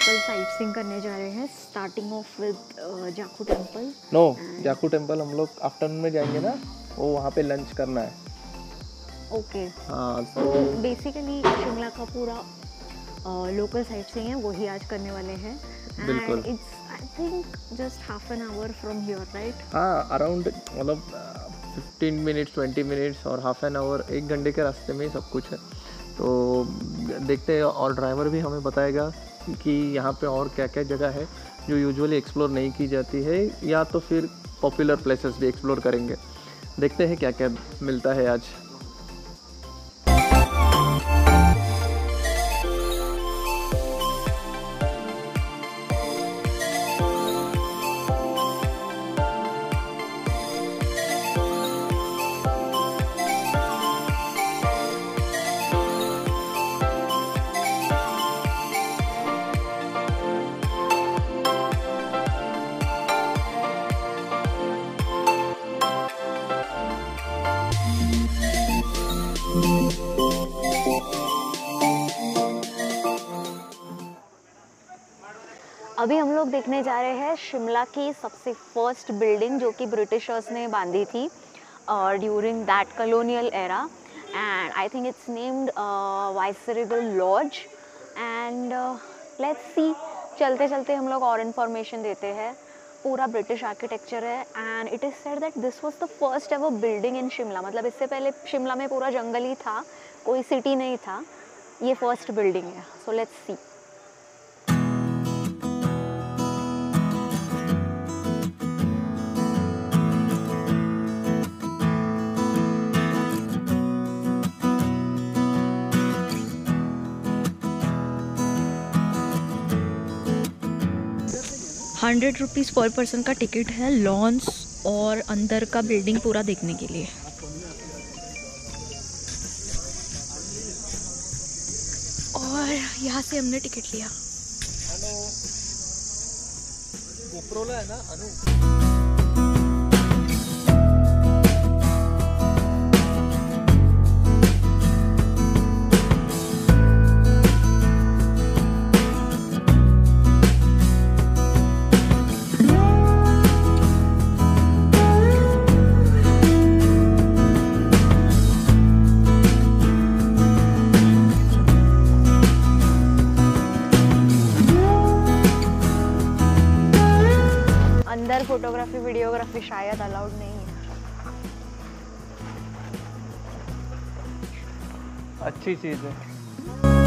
Local sight seeing करने जा रहे हैं starting off with Jakhu temple no Jaku temple हम लोग आफ्टरनून में जाएँगे ना वो वहाँ पे लंच करना है। ओके हाँ तो बेसिकली शिमला का पूरा लोकल साइट सीइंग है वही आज करने वाले हैं। बिल्कुल। And it's I think just half an hour from here right हाँ अराउंड मतलब फिफ्टीन मिनट्स ट्वेंटी मिनट्स और हाफ़ एन आवर एक घंटे के रास्ते में ही सब कुछ है। तो देखते हैं और ड्राइवर भी हमें बताएगा कि यहाँ पे और क्या क्या जगह है जो यूजुअली एक्सप्लोर नहीं की जाती है, या तो फिर पॉपुलर प्लेसेस भी एक्सप्लोर करेंगे। देखते हैं क्या क्या मिलता है आज। अभी हम लोग देखने जा रहे हैं शिमला की सबसे फ़र्स्ट बिल्डिंग जो कि ब्रिटिशर्स ने बांधी थी during that colonial era and I think it's named viceregal lodge and let's see चलते चलते हम लोग और इन्फॉर्मेशन देते हैं. पूरा ब्रिटिश आर्किटेक्चर है. And it is said that this was the first ever building in Shimla मतलब इससे पहले शिमला में पूरा जंगल ही था. कोई सिटी नहीं था. ये फ़र्स्ट बिल्डिंग है. So let's see hundred rupees per person का टिकट है लॉन्स और अंदर का बिल्डिंग पूरा देखने के लिए। और यहाँ से हमने टिकट लिया। है ना, अनु? शायद अलाउड नहीं है। अच्छी चीज़ है।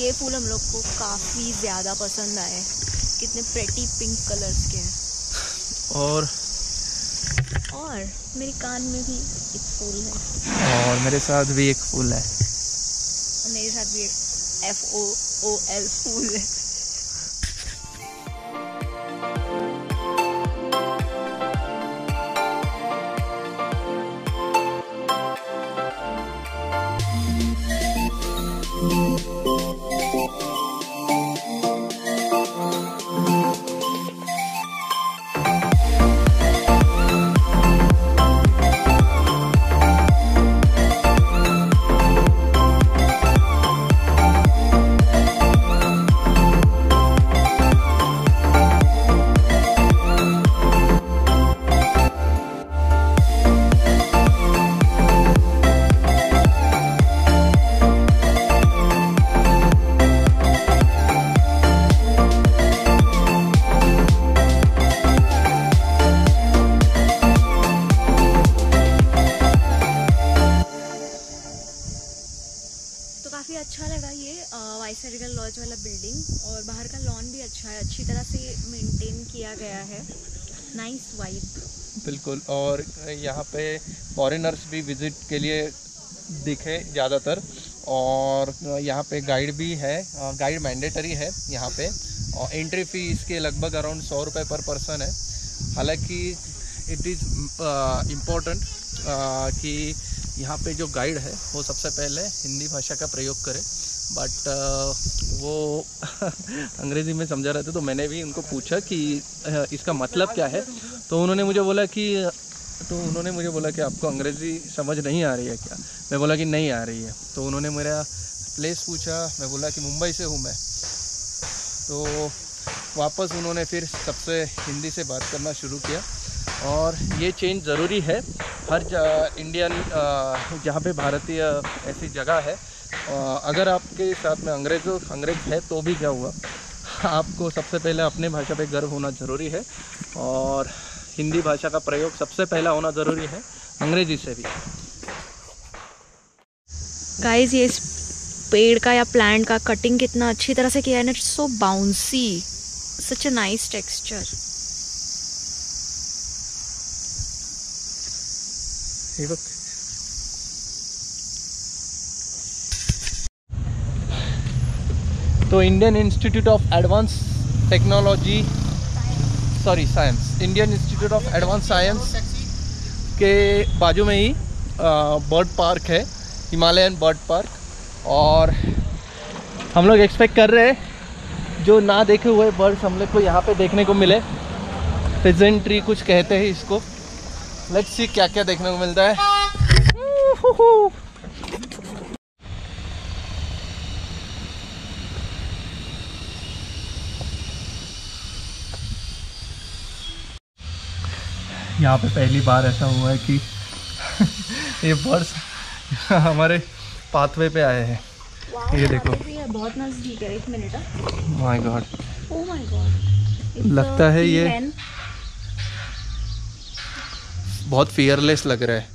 ये फूल हम लोग को काफ़ी ज़्यादा पसंद आए कितने प्रेटी पिंक कलर्स के हैं। और? और मेरे कान में भी एक फूल है। और मेरे साथ भी एक फूल है। और मेरे साथ भी एक एफ़ ओ ओ एल फूल है हाँ। गया है। नाइस वाइब बिल्कुल, और यहाँ पे फॉरेनर्स भी विज़िट के लिए दिखे ज़्यादातर, और यहाँ पे गाइड भी है गाइड मैंडेटरी है यहाँ पे, और एंट्री फ़ी इसके लगभग अराउंड सौ रुपये पर पर्सन है। हालाँकि इट इज़ इम्पोर्टेंट कि यहाँ पे जो गाइड है, वो सबसे पहले हिंदी भाषा का प्रयोग करे। बट वो अंग्रेज़ी में समझा रहे थे तो मैंने भी उनको पूछा कि uh, इसका मतलब क्या है? तो उन्होंने मुझे बोला कि तो उन्होंने मुझे बोला कि आपको अंग्रेज़ी समझ नहीं आ रही है क्या? मैं बोला कि नहीं आ रही है। तो उन्होंने मेरा प्लेस पूछा मैं बोला कि मुंबई से हूँ मैं। तो वापस उन्होंने फिर सबसे हिंदी से बात करना शुरू किया। और ये चेंज ज़रूरी है। हर इंडियन जहाँ पे भारतीय ऐसी जगह है अगर आपके साथ में अंग्रेज़ अंग्रेज़ है तो भी क्या हुआ? आपको सबसे पहले अपने भाषा पे गर्व होना ज़रूरी है और हिंदी भाषा का प्रयोग सबसे पहला होना ज़रूरी है अंग्रेज़ी से भी। गाइस ये इस पेड़ का या प्लांट का कटिंग कितना अच्छी तरह से किया है ना it's so bouncy such a nice texture तो Indian Institute of Advance Technology sorry Science Indian Institute of Advance Science के बाजू में ही बर्ड पार्क है हिमालयन बर्ड पार्क और हम लोग एक्सपेक्ट कर रहे हैं, जो ना देखे हुए बर्ड्स हम लोग को यहाँ पे देखने को मिले। फिजेंट ट्री कुछ कहते हैं इसको। लेट्स सी क्या क्या देखने को मिलता है। यहाँ पे पहली बार ऐसा हुआ है कि ये बर्ड्स हमारे पाथवे पे आए हैं। ये देखो। बहुत नज़दीक है एक minute my God my God लगता है ये बहुत फियरलेस लग रहा है।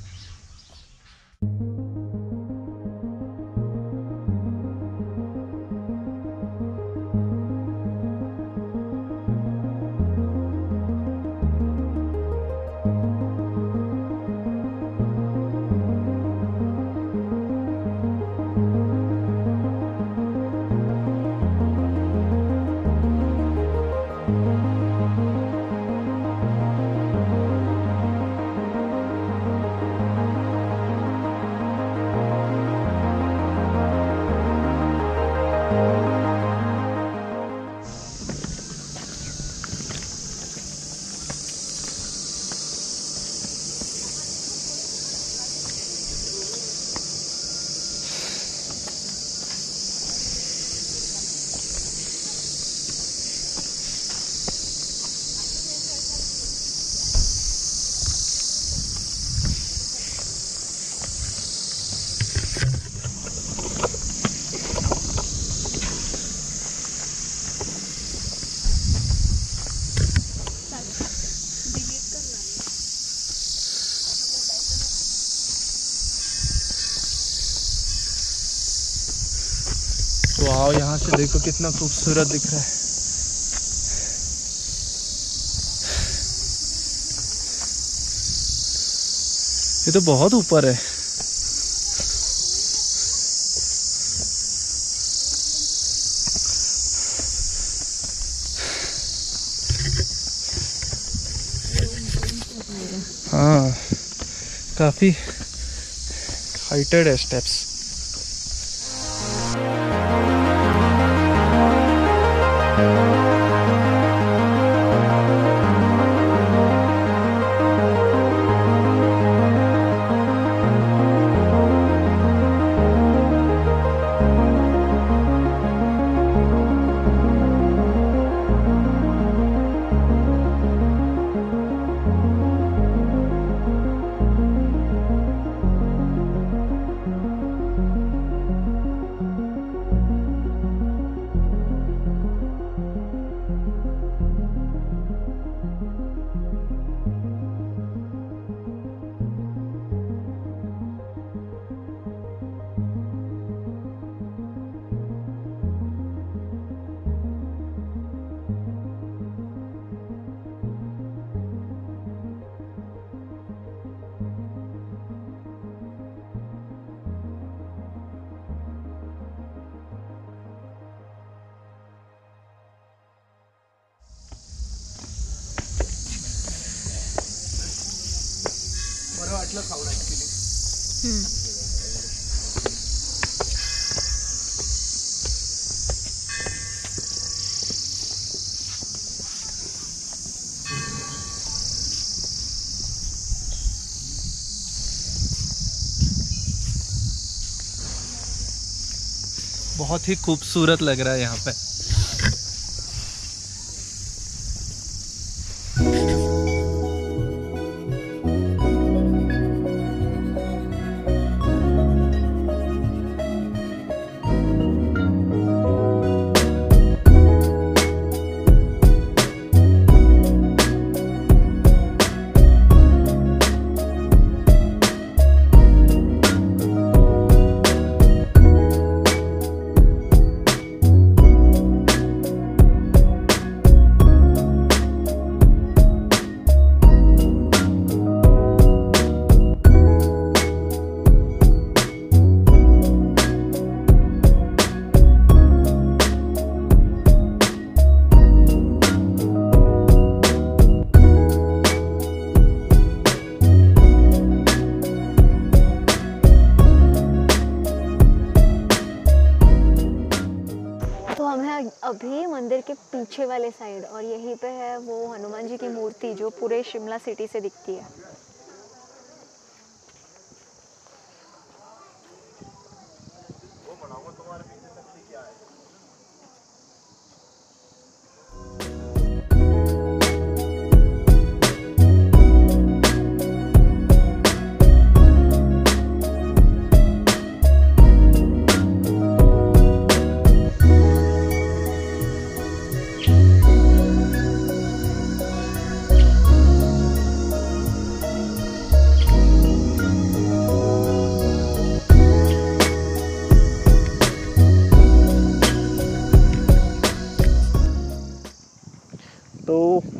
वाह यहाँ से देखो कितना खूबसूरत दिख रहा है। ये तो बहुत ऊपर है। हाँ काफ़ी हाइटेड है स्टेप्स बहुत ही खूबसूरत लग रहा है यहाँ पे। पीछे वाले साइड और यहीं पे है वो हनुमान जी की मूर्ति जो पूरे शिमला सिटी से दिखती है।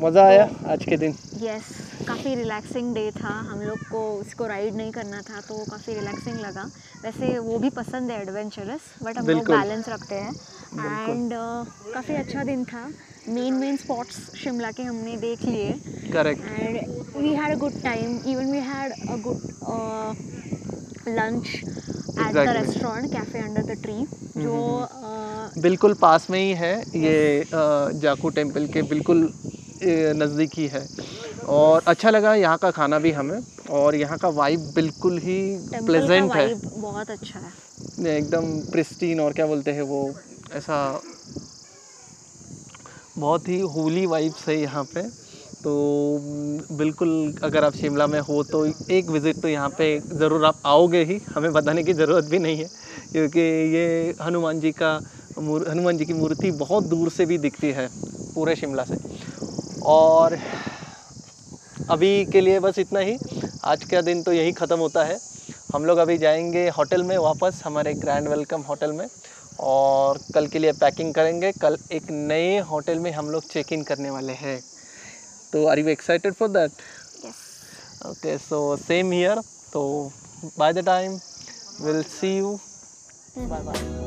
मज़ा आया आज के दिन? यस काफ़ी रिलैक्सिंग डे था। हम लोग को उसको राइड नहीं करना था तो काफ़ी रिलैक्सिंग लगा। वैसे वो भी पसंद है एडवेंचरस बट हम लोग बैलेंस रखते हैं। एंड uh, काफ़ी अच्छा दिन था। मेन मेन स्पॉट्स शिमला के हमने देख लिए। Correct had a good time. Even we had a good uh, lunch at the Exactly. restaurant cafe under the tree जो uh, बिल्कुल पास में ही है ये जाकू टेंपल के बिल्कुल अ, नज़दीक ही। और अच्छा लगा यहाँ का खाना भी हमें। और यहाँ का वाइब बिल्कुल ही प्लेजेंट है। बहुत अच्छा है। एकदम प्रिस्टीन और क्या बोलते हैं वो ऐसा बहुत ही होली वाइब्स है यहाँ पे। तो बिल्कुल अगर आप शिमला में हो तो एक विज़िट तो यहाँ पे ज़रूर आप आओगे ही। हमें बताने की ज़रूरत भी नहीं है क्योंकि ये हनुमान जी का हनुमान जी की मूर्ति बहुत दूर से भी दिखती है पूरे शिमला से। और अभी के लिए बस इतना ही। आज का दिन तो यही ख़त्म होता है। हम लोग अभी जाएँगे होटल में वापस हमारे ग्रैंड वेलकम होटल में। और कल के लिए पैकिंग करेंगे। कल एक नए होटल में हम लोग चेक इन करने वाले हैं। तो are you excited for that okay so same here तो by the time will see you bye bye